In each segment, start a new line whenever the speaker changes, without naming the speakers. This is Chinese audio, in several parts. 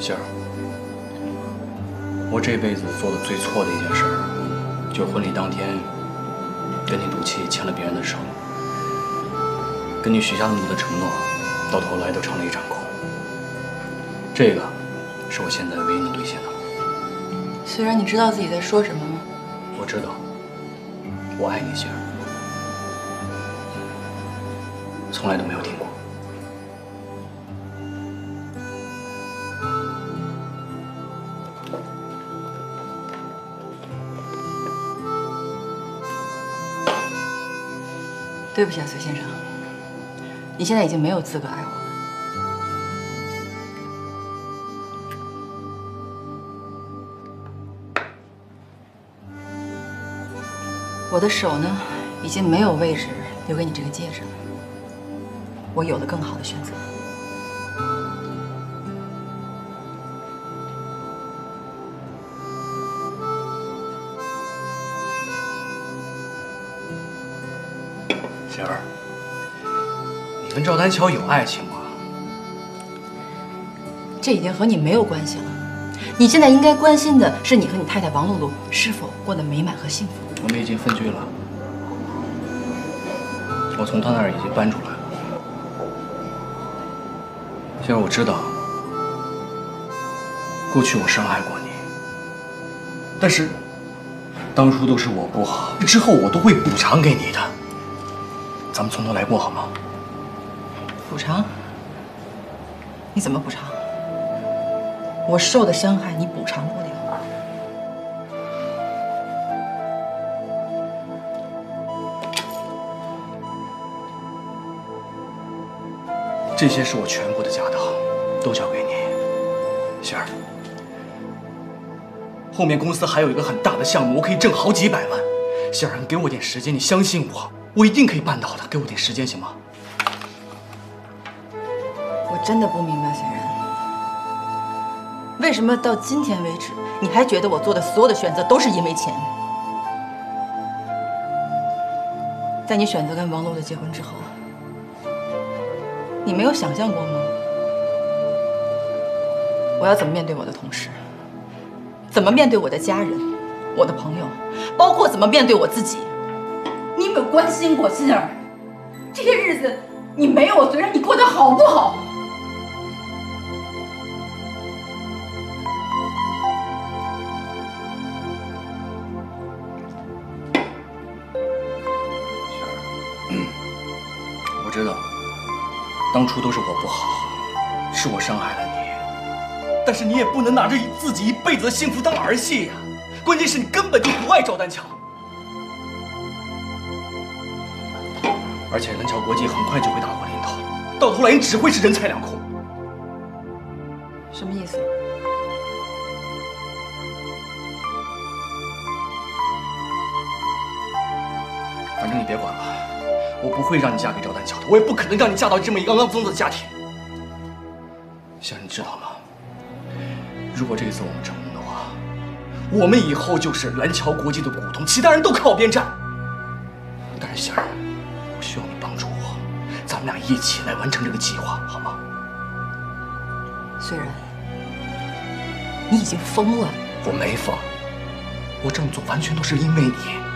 杏儿，我这辈子做的最错的一件事，就婚礼当天跟你赌气牵了别人的手，跟你许下那么多的承诺，到头来都成了一场空。这个是我现在唯一能兑现的。
虽然你知道自己在说什么吗？
我知道，我爱你，杏儿，从来都没有停
对不起啊，隋先生，你现在已经没有资格爱我了。我的手呢，已经没有位置留给你这个戒指了。我有了更好的选择。
杏儿，你跟赵丹乔有爱情吗？
这已经和你没有关系了。你现在应该关心的是你和你太太王露露是否过得美满和幸福。
我们已经分居了，我从他那儿已经搬出来了。杏儿，我知道，过去我伤害过你，但是当初都是我不好，之后我都会补偿给你的。咱们从头来过好吗？
补偿？你怎么补偿？我受的伤害你补偿不了。
这些是我全部的家当，都交给你，杏儿。后面公司还有一个很大的项目，我可以挣好几百万。杏儿，你给我点时间，你相信我，我一定可以办到的。给我点时间行吗？
我真的不明白，显然，为什么到今天为止，你还觉得我做的所有的选择都是因为钱？在你选择跟王璐的结婚之后，你没有想象过吗？我要怎么面对我的同事？怎么面对我的家人、我的朋友，包括怎么面对我自己？你有没有关心过心儿？这些日子你没有我，虽然你过得好不好？
我知道，当初都是我不好，是我伤害了你。但是你也不能拿着自己一辈子的幸福当儿戏呀！关键是你根本就不爱赵丹乔，而且蓝桥国际很快就会大祸临头，到头来你只会是人财两空。
什么意思？
反正你别管了，我不会让你嫁给赵丹桥的，我也不可能让你嫁到这么一个肮脏脏的家庭。杏儿，你知道吗？如果这一次我们成功的话，我们以后就是蓝桥国际的股东，其他人都靠边站。但是杏一起来完成这个计划，好吗？
虽然你已经疯了，
我没疯，我这么做完全都是因为你。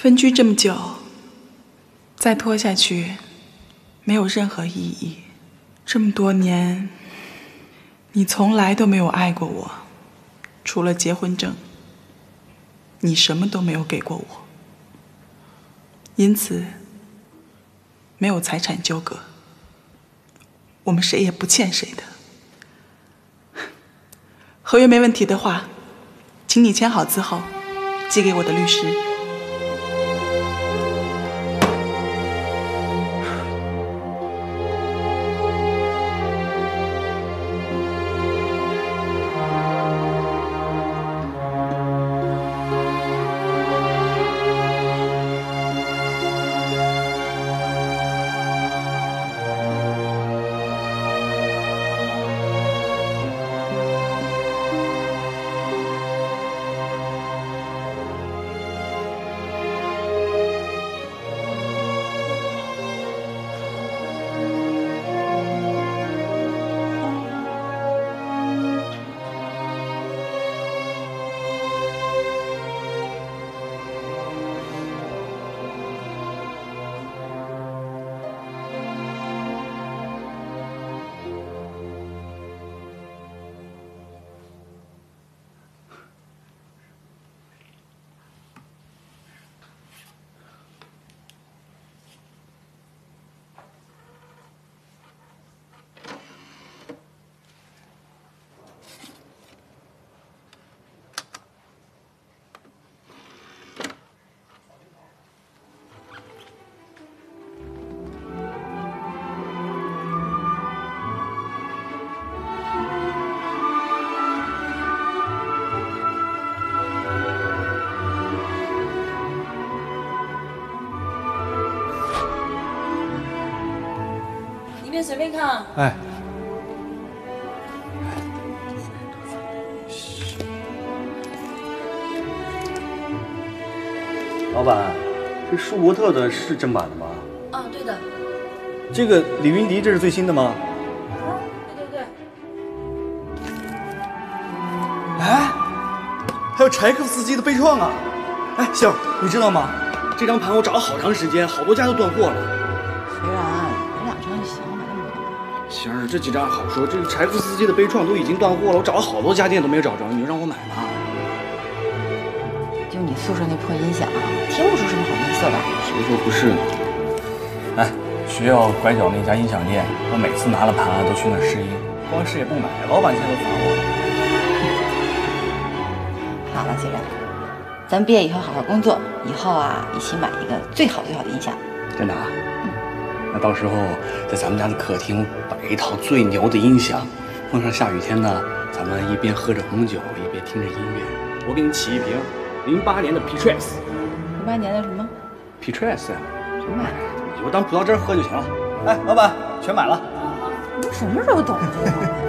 分居这么久，再拖下去没有任何意义。这么多年，你从来都没有爱过我，除了结婚证，你什么都没有给过我。因此，没有财产纠葛，我们谁也不欠谁的。合约没问题的话，请你签好字后寄给我的律师。
随便看。
哎，老板，这舒伯特的是正版的吗？
啊，对的。
这个李云迪，这是最新的吗？
啊，对对对。
哎，还有柴可夫斯基的悲怆啊！哎，星，你知道吗？这张盘我找了好长时间，好多家都断货了。行，这几张好说。这个柴夫斯基的悲怆都已经断货了，我找了好多家店都没找着，你就让我买吗？
就你宿舍那破音响，听不出什么好音色吧？
谁说不是呢？哎，学校拐角那家音响店，我每次拿了盘都去那儿试音，光试也不买，老板现在都烦我。
好了，杰然，咱毕业以后好好工作，以后啊一起买一个最好最好的音响。
真的啊？那到时候在咱们家的客厅摆一套最牛的音响，碰上下雨天呢，咱们一边喝着红酒，一边听着音乐。我给你起一瓶零八年的 Petrus。
零八年的什么
？Petrus。
什么玩意儿？
你就当葡萄汁喝就行了。哎，老板，全买了。
你什么时候懂这个？